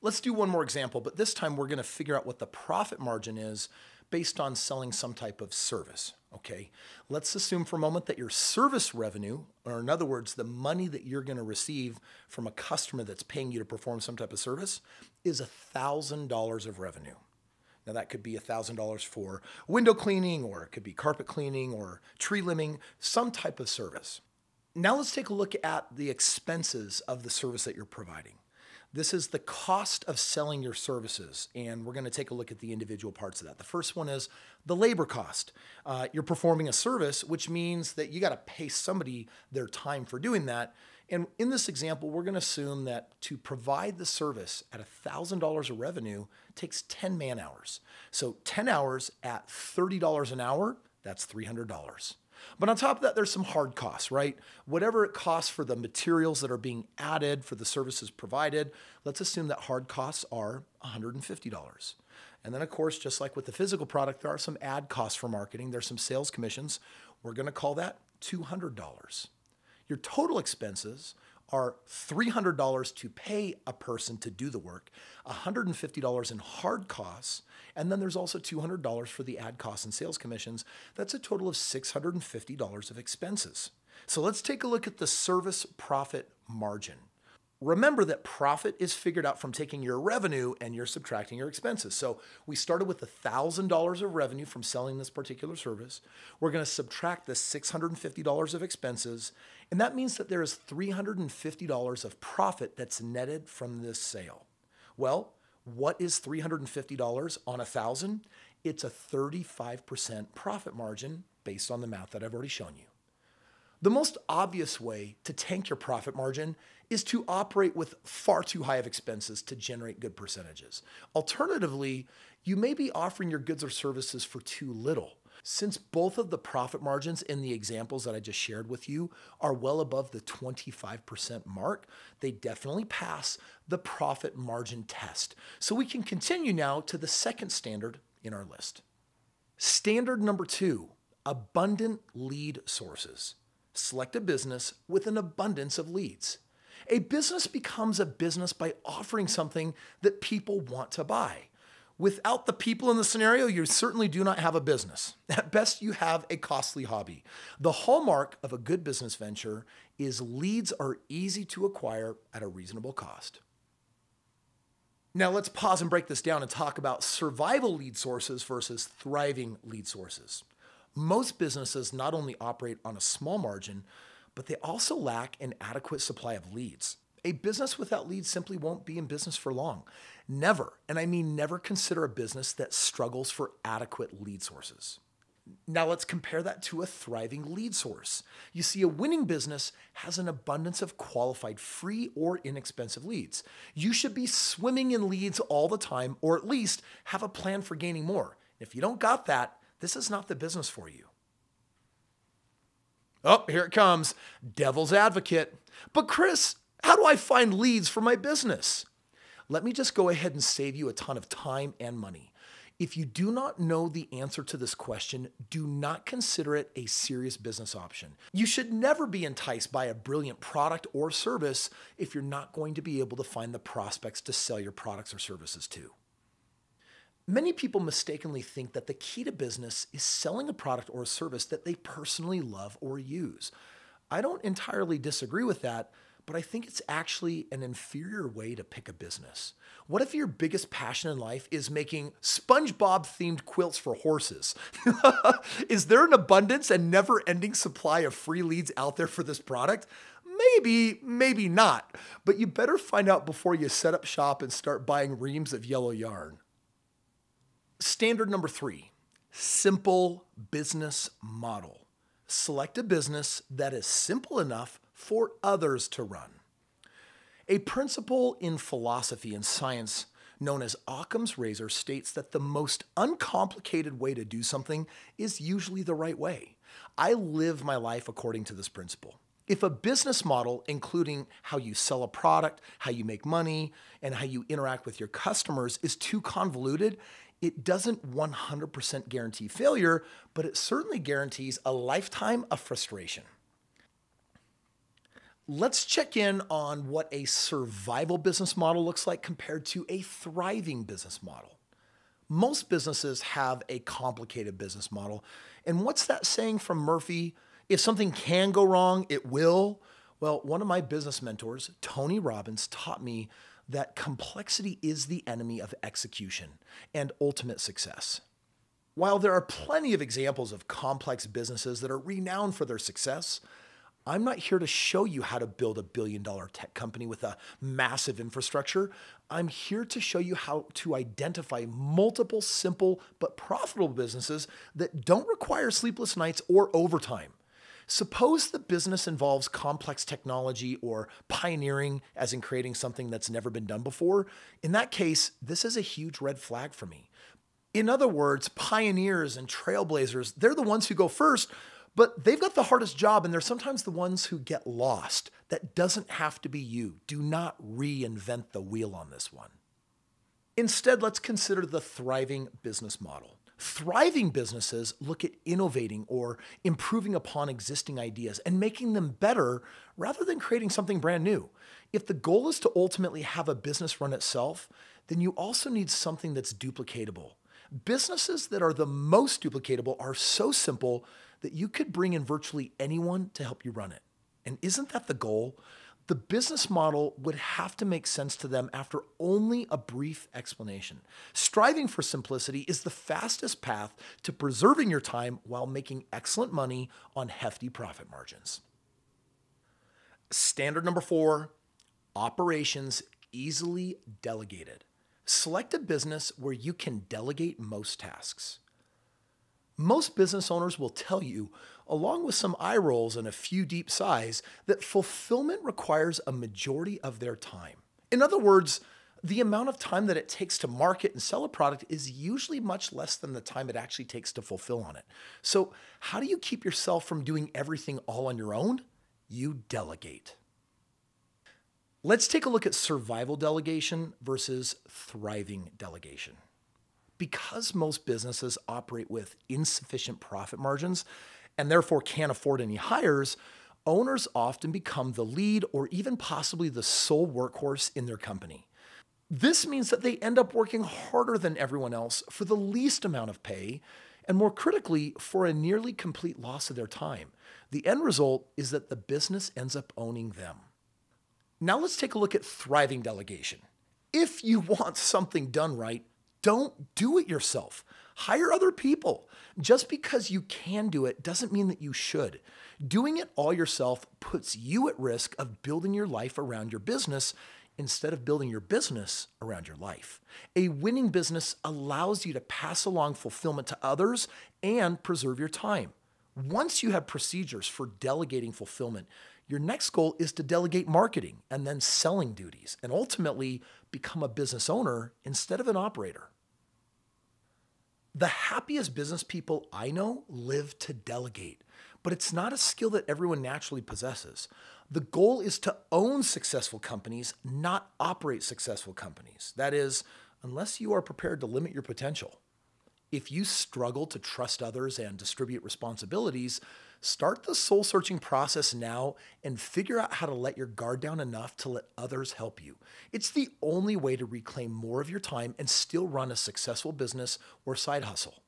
Let's do one more example, but this time we're going to figure out what the profit margin is based on selling some type of service. Okay, let's assume for a moment that your service revenue, or in other words, the money that you're going to receive from a customer that's paying you to perform some type of service, is $1,000 of revenue. Now, that could be $1,000 for window cleaning, or it could be carpet cleaning, or tree limbing, some type of service. Now, let's take a look at the expenses of the service that you're providing. This is the cost of selling your services, and we're going to take a look at the individual parts of that. The first one is the labor cost. Uh, you're performing a service, which means that you got to pay somebody their time for doing that. And in this example, we're going to assume that to provide the service at $1,000 of revenue takes 10 man hours. So 10 hours at $30 an hour, that's $300. But on top of that, there's some hard costs, right? Whatever it costs for the materials that are being added for the services provided, let's assume that hard costs are $150. And then, of course, just like with the physical product, there are some ad costs for marketing, there's some sales commissions. We're going to call that $200. Your total expenses are $300 to pay a person to do the work, $150 in hard costs, and then there's also $200 for the ad costs and sales commissions. That's a total of $650 of expenses. So let's take a look at the service profit margin. Remember that profit is figured out from taking your revenue and you're subtracting your expenses. So we started with $1,000 of revenue from selling this particular service. We're going to subtract the $650 of expenses, and that means that there is $350 of profit that's netted from this sale. Well, what is $350 on a 1000? It's a 35% profit margin based on the math that I've already shown you. The most obvious way to tank your profit margin is to operate with far too high of expenses to generate good percentages. Alternatively, you may be offering your goods or services for too little. Since both of the profit margins in the examples that I just shared with you are well above the 25% mark, they definitely pass the profit margin test. So we can continue now to the second standard in our list. Standard number two abundant lead sources. Select a business with an abundance of leads. A business becomes a business by offering something that people want to buy. Without the people in the scenario, you certainly do not have a business. At best, you have a costly hobby. The hallmark of a good business venture is leads are easy to acquire at a reasonable cost. Now, let's pause and break this down and talk about survival lead sources versus thriving lead sources. Most businesses not only operate on a small margin, but they also lack an adequate supply of leads. A business without leads simply won't be in business for long. Never, and I mean never, consider a business that struggles for adequate lead sources. Now let's compare that to a thriving lead source. You see, a winning business has an abundance of qualified free or inexpensive leads. You should be swimming in leads all the time, or at least have a plan for gaining more. If you don't got that, this is not the business for you. Oh, here it comes. Devil's advocate. But Kris, how do I find leads for my business? Let me just go ahead and save you a ton of time and money. If you do not know the answer to this question, do not consider it a serious business option. You should never be enticed by a brilliant product or service if you're not going to be able to find the prospects to sell your products or services to. Many people mistakenly think that the key to business is selling a product or a service that they personally love or use. I don't entirely disagree with that, but I think it's actually an inferior way to pick a business. What if your biggest passion in life is making SpongeBob themed quilts for horses? is there an abundance and never ending supply of free leads out there for this product? Maybe, maybe not, but you better find out before you set up shop and start buying reams of yellow yarn. Standard number three simple business model. Select a business that is simple enough for others to run. A principle in philosophy and science known as Occam's razor states that the most uncomplicated way to do something is usually the right way. I live my life according to this principle. If a business model, including how you sell a product, how you make money, and how you interact with your customers, is too convoluted, it doesn't 100% guarantee failure, but it certainly guarantees a lifetime of frustration. Let's check in on what a survival business model looks like compared to a thriving business model. Most businesses have a complicated business model. And what's that saying from Murphy? If something can go wrong, it will. Well, one of my business mentors, Tony Robbins, taught me that complexity is the enemy of execution and ultimate success. While there are plenty of examples of complex businesses that are renowned for their success, I'm not here to show you how to build a billion dollar tech company with a massive infrastructure. I'm here to show you how to identify multiple simple but profitable businesses that don't require sleepless nights or overtime. Suppose the business involves complex technology or pioneering, as in creating something that's never been done before. In that case, this is a huge red flag for me. In other words, pioneers and trailblazers, they're the ones who go first but they've got the hardest job, and they're sometimes the ones who get lost. That doesn't have to be you. Do not reinvent the wheel on this one. Instead, let's consider the thriving business model. Thriving businesses look at innovating or improving upon existing ideas and making them better rather than creating something brand new. If the goal is to ultimately have a business run itself, then you also need something that's duplicatable. Businesses that are the most duplicatable are so simple that you could bring in virtually anyone to help you run it. And isn't that the goal? The business model would have to make sense to them after only a brief explanation. Striving for simplicity is the fastest path to preserving your time while making excellent money on hefty profit margins. Standard number four operations easily delegated. Select a business where you can delegate most tasks. Most business owners will tell you, along with some eye rolls and a few deep sighs, that fulfillment requires a majority of their time. In other words, the amount of time that it takes to market and sell a product is usually much less than the time it actually takes to fulfill on it. So, how do you keep yourself from doing everything all on your own? You delegate. Let's take a look at survival delegation versus thriving delegation because most businesses operate with insufficient profit margins and therefore can't afford any hires, owners often become the lead or even possibly the sole workhorse in their company. This means that they end up working harder than everyone else for the least amount of pay, and more critically, for a nearly complete loss of their time. The end result is that the business ends up owning them. Now let's take a look at thriving delegation. If you want something done right, don't do it yourself. Hire other people. Just because you can do it doesn't mean that you should. Doing it all yourself puts you at risk of building your life around your business instead of building your business around your life. A winning business allows you to pass along fulfillment to others and preserve your time. Once you have procedures for delegating fulfillment, your next goal is to delegate marketing and then selling duties and ultimately become a business owner instead of an operator. The happiest business people I know live to delegate, but it's not a skill that everyone naturally possesses. The goal is to own successful companies, not operate successful companies. That is, unless you are prepared to limit your potential. If you struggle to trust others and distribute responsibilities, start the soul searching process now and figure out how to let your guard down enough to let others help you. It's the only way to reclaim more of your time and still run a successful business or side hustle.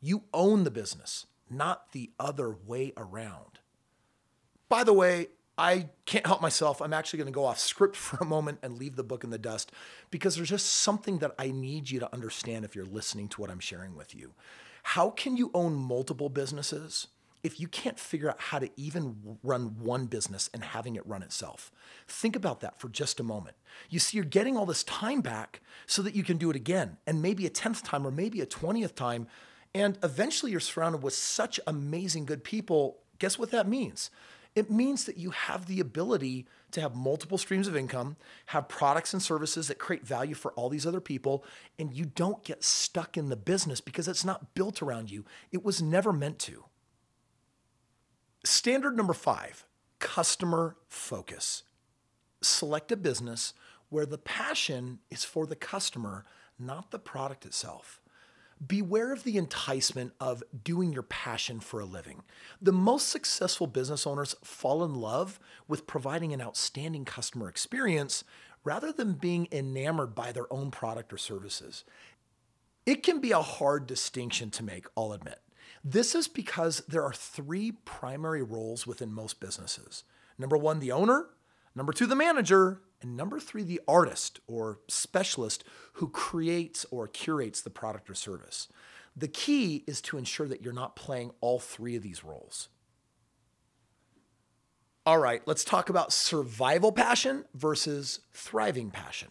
You own the business, not the other way around. By the way, I can't help myself. I'm actually going to go off script for a moment and leave the book in the dust because there's just something that I need you to understand if you're listening to what I'm sharing with you. How can you own multiple businesses if you can't figure out how to even run one business and having it run itself? Think about that for just a moment. You see, you're getting all this time back so that you can do it again, and maybe a 10th time or maybe a 20th time. And eventually you're surrounded with such amazing good people. Guess what that means? It means that you have the ability to have multiple streams of income, have products and services that create value for all these other people, and you don't get stuck in the business because it's not built around you. It was never meant to. Standard number five customer focus. Select a business where the passion is for the customer, not the product itself. Beware of the enticement of doing your passion for a living. The most successful business owners fall in love with providing an outstanding customer experience rather than being enamored by their own product or services. It can be a hard distinction to make, I'll admit. This is because there are three primary roles within most businesses. Number one, the owner. Number two, the manager. And number three, the artist or specialist who creates or curates the product or service. The key is to ensure that you're not playing all three of these roles. All right, let's talk about survival passion versus thriving passion.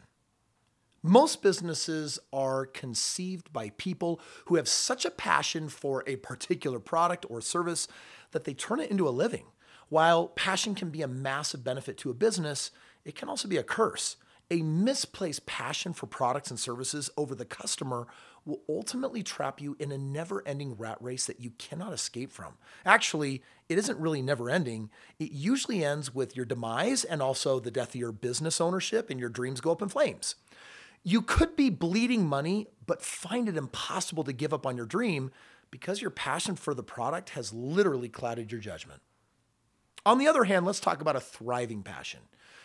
Most businesses are conceived by people who have such a passion for a particular product or service that they turn it into a living. While passion can be a massive benefit to a business, it can also be a curse. A misplaced passion for products and services over the customer will ultimately trap you in a never ending rat race that you cannot escape from. Actually, it isn't really never ending. It usually ends with your demise and also the death of your business ownership and your dreams go up in flames. You could be bleeding money, but find it impossible to give up on your dream because your passion for the product has literally clouded your judgment. On the other hand, let's talk about a thriving passion.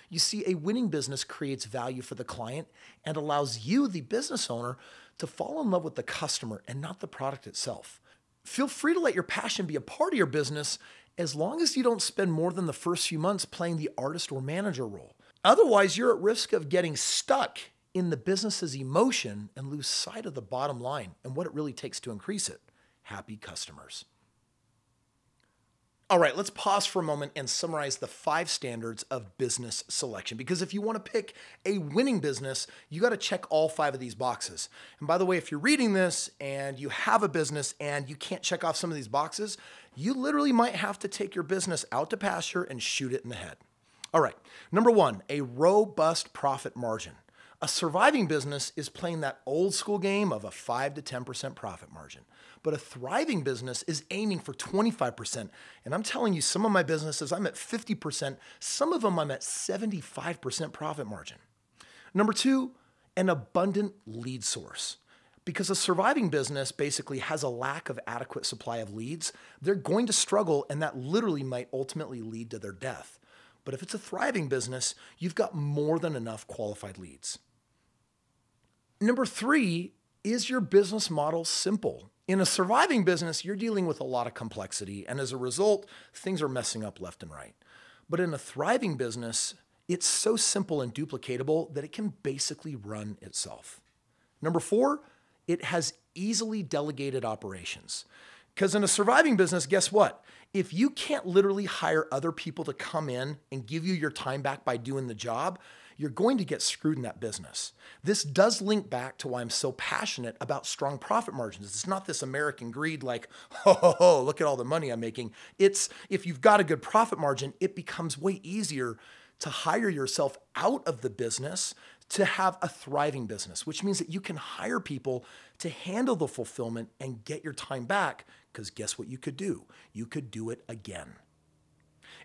You see, a winning business creates value for the client and allows you, the business owner, to fall in love with the customer and not the product itself. Feel free to let your passion be a part of your business as long as you don't spend more than the first few months playing the artist or manager role. Otherwise, you're at risk of getting stuck in the business's emotion and lose sight of the bottom line and what it really takes to increase it happy customers. All right, let's pause for a moment and summarize the five standards of business selection. Because if you want to pick a winning business, you got to check all five of these boxes. And by the way, if you're reading this and you have a business and you can't check off some of these boxes, you literally might have to take your business out to pasture and shoot it in the head. All right, number one, a robust profit margin. A surviving business is playing that old school game of a 5 to 10% profit margin. But a thriving business is aiming for 25%. And I'm telling you, some of my businesses, I'm at 50%. Some of them, I'm at 75% profit margin. Number two, an abundant lead source. Because a surviving business basically has a lack of adequate supply of leads, they're going to struggle, and that literally might ultimately lead to their death. But if it's a thriving business, you've got more than enough qualified leads. Number three, is your business model simple? In a surviving business, you're dealing with a lot of complexity, and as a result, things are messing up left and right. But in a thriving business, it's so simple and duplicatable that it can basically run itself. Number four, it has easily delegated operations. Because in a surviving business, guess what? If you can't literally hire other people to come in and give you your time back by doing the job, you're going to get screwed in that business. This does link back to why I'm so passionate about strong profit margins. It's not this American greed like, ho, ho, ho, look at all the money I'm making. It's if you've got a good profit margin, it becomes way easier to hire yourself out of the business to have a thriving business, which means that you can hire people to handle the fulfillment and get your time back. Because guess what you could do? You could do it again.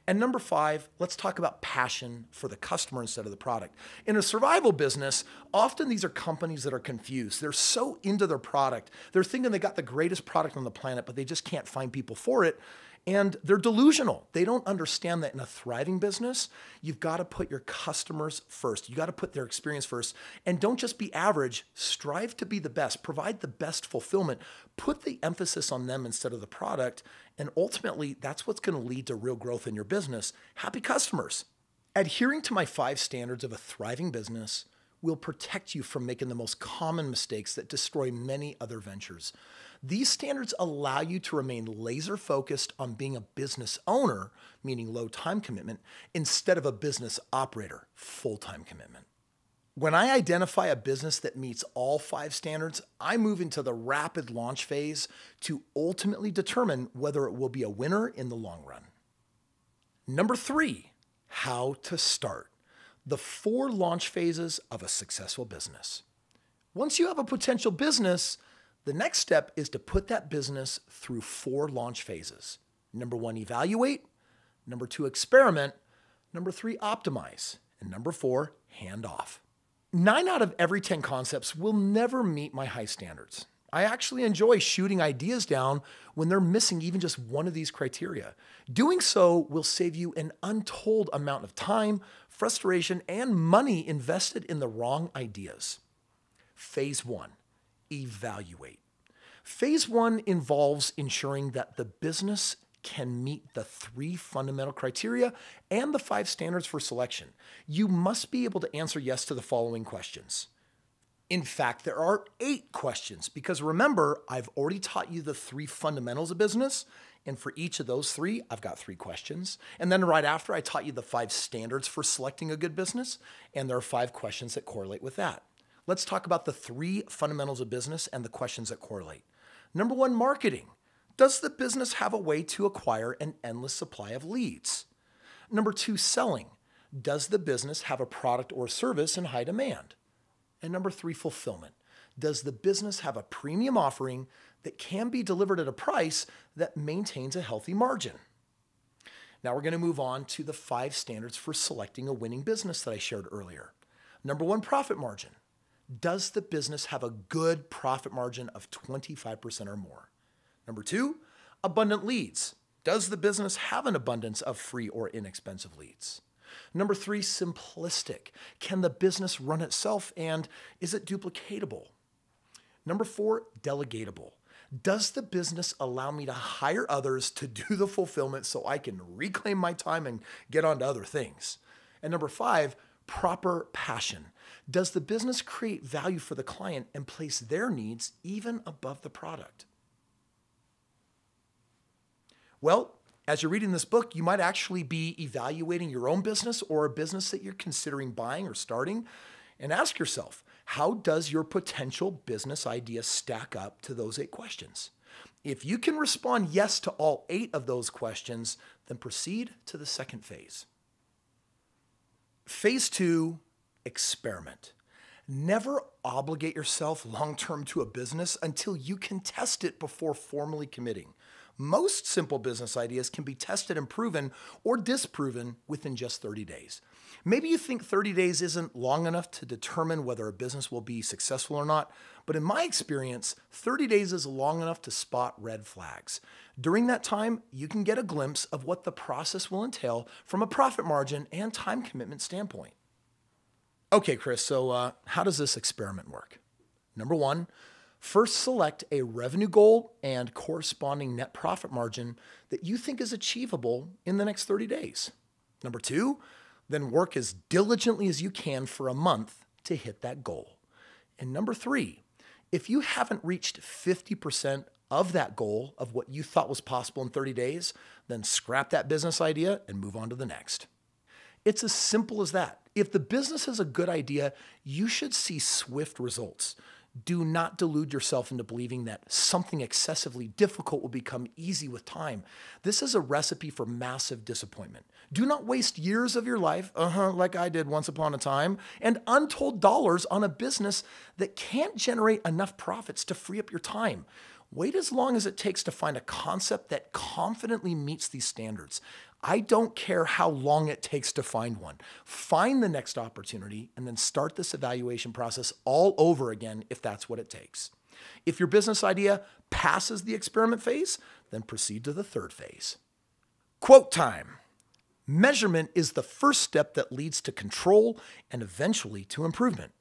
And number five, let's talk about passion for the customer instead of the product. In a survival business, often these are companies that are confused. They're so into their product. They're thinking they got the greatest product on the planet, but they just can't find people for it. And they're delusional. They don't understand that in a thriving business, you've got to put your customers first. You got to put their experience first. And don't just be average, strive to be the best, provide the best fulfillment, put the emphasis on them instead of the product. And ultimately, that's what's going to lead to real growth in your business. Happy customers. Adhering to my five standards of a thriving business will protect you from making the most common mistakes that destroy many other ventures. These standards allow you to remain laser focused on being a business owner, meaning low time commitment, instead of a business operator, full time commitment. When I identify a business that meets all five standards, I move into the rapid launch phase to ultimately determine whether it will be a winner in the long run. Number three, how to start. The four launch phases of a successful business. Once you have a potential business, the next step is to put that business through four launch phases. Number one, evaluate. Number two, experiment. Number three, optimize. And number four, hand off. Nine out of every 10 concepts will never meet my high standards. I actually enjoy shooting ideas down when they're missing even just one of these criteria. Doing so will save you an untold amount of time, frustration, and money invested in the wrong ideas. Phase one evaluate. Phase one involves ensuring that the business can meet the three fundamental criteria and the five standards for selection. You must be able to answer yes to the following questions. In fact, there are eight questions because remember, I've already taught you the three fundamentals of business. And for each of those three, I've got three questions. And then right after, I taught you the five standards for selecting a good business. And there are five questions that correlate with that. Let's talk about the three fundamentals of business and the questions that correlate. Number one, marketing. Does the business have a way to acquire an endless supply of leads? Number two, selling. Does the business have a product or service in high demand? And number three, fulfillment. Does the business have a premium offering that can be delivered at a price that maintains a healthy margin? Now we're going to move on to the five standards for selecting a winning business that I shared earlier. Number one, profit margin. Does the business have a good profit margin of 25% or more? Number two, abundant leads. Does the business have an abundance of free or inexpensive leads? Number three, simplistic. Can the business run itself and is it duplicatable? Number four, delegatable. Does the business allow me to hire others to do the fulfillment so I can reclaim my time and get on to other things? And number five, proper passion. Does the business create value for the client and place their needs even above the product? Well, as you're reading this book, you might actually be evaluating your own business or a business that you're considering buying or starting and ask yourself, how does your potential business idea stack up to those eight questions? If you can respond yes to all eight of those questions, then proceed to the second phase. Phase two, experiment. Never obligate yourself long term to a business until you can test it before formally committing. Most simple business ideas can be tested and proven or disproven within just 30 days. Maybe you think 30 days isn't long enough to determine whether a business will be successful or not, but in my experience, 30 days is long enough to spot red flags. During that time, you can get a glimpse of what the process will entail from a profit margin and time commitment standpoint. Okay, Kris, so uh, how does this experiment work? Number one, First, select a revenue goal and corresponding net profit margin that you think is achievable in the next 30 days. Number two, then work as diligently as you can for a month to hit that goal. And number three, if you haven't reached 50% of that goal of what you thought was possible in 30 days, then scrap that business idea and move on to the next. It's as simple as that. If the business is a good idea, you should see swift results do not delude yourself into believing that something excessively difficult will become easy with time. This is a recipe for massive disappointment. Do not waste years of your life, uh-huh, like I did once upon a time, and untold dollars on a business that can't generate enough profits to free up your time. Wait as long as it takes to find a concept that confidently meets these standards. I don't care how long it takes to find one. Find the next opportunity and then start this evaluation process all over again if that's what it takes. If your business idea passes the experiment phase, then proceed to the third phase. Quote time. Measurement is the first step that leads to control and eventually to improvement.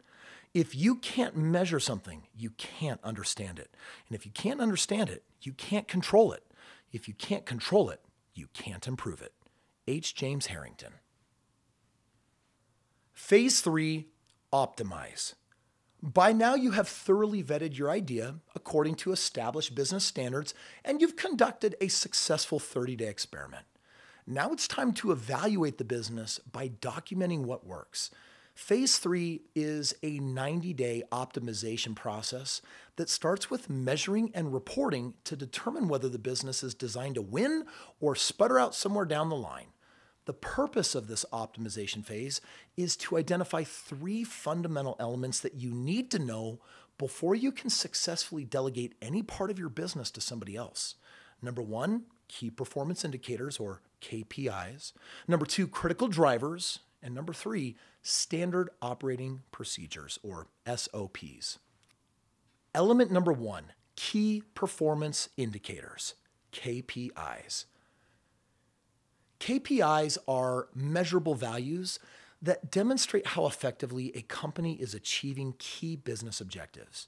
If you can't measure something, you can't understand it. And if you can't understand it, you can't control it. If you can't control it, you can't improve it. H. James Harrington. Phase three optimize. By now, you have thoroughly vetted your idea according to established business standards and you've conducted a successful 30 day experiment. Now it's time to evaluate the business by documenting what works. Phase three is a 90 day optimization process that starts with measuring and reporting to determine whether the business is designed to win or sputter out somewhere down the line. The purpose of this optimization phase is to identify three fundamental elements that you need to know before you can successfully delegate any part of your business to somebody else. Number one, key performance indicators or KPIs. Number two, critical drivers. And number three, standard operating procedures or SOPs. Element number one key performance indicators, KPIs. KPIs are measurable values that demonstrate how effectively a company is achieving key business objectives.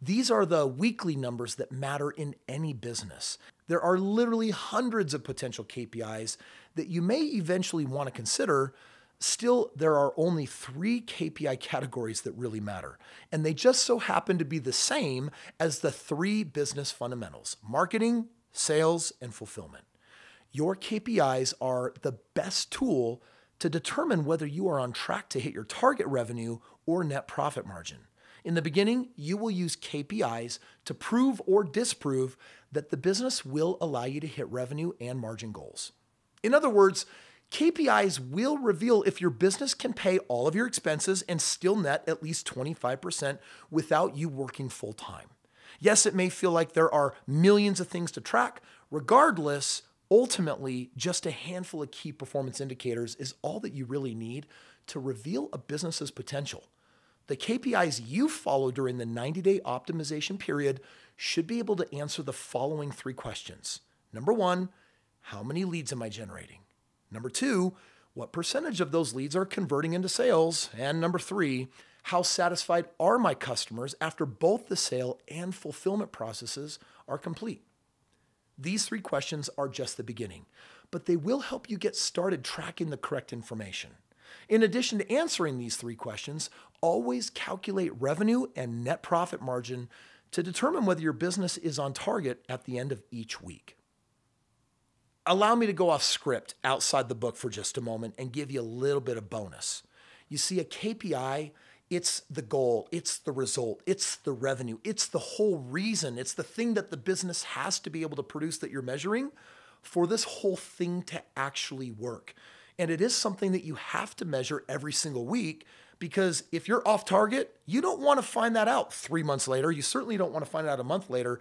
These are the weekly numbers that matter in any business. There are literally hundreds of potential KPIs that you may eventually want to consider. Still, there are only three KPI categories that really matter, and they just so happen to be the same as the three business fundamentals marketing, sales, and fulfillment. Your KPIs are the best tool to determine whether you are on track to hit your target revenue or net profit margin. In the beginning, you will use KPIs to prove or disprove that the business will allow you to hit revenue and margin goals. In other words, KPIs will reveal if your business can pay all of your expenses and still net at least 25% without you working full time. Yes, it may feel like there are millions of things to track. Regardless, ultimately, just a handful of key performance indicators is all that you really need to reveal a business's potential. The KPIs you follow during the 90 day optimization period should be able to answer the following three questions. Number one, how many leads am I generating? Number two, what percentage of those leads are converting into sales? And number three, how satisfied are my customers after both the sale and fulfillment processes are complete? These three questions are just the beginning, but they will help you get started tracking the correct information. In addition to answering these three questions, always calculate revenue and net profit margin to determine whether your business is on target at the end of each week. Allow me to go off script outside the book for just a moment and give you a little bit of bonus. You see, a KPI, it's the goal, it's the result, it's the revenue, it's the whole reason, it's the thing that the business has to be able to produce that you're measuring for this whole thing to actually work. And it is something that you have to measure every single week because if you're off target, you don't want to find that out three months later. You certainly don't want to find out a month later.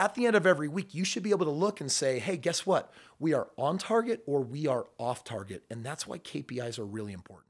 At the end of every week, you should be able to look and say, hey, guess what? We are on target or we are off target. And that's why KPIs are really important.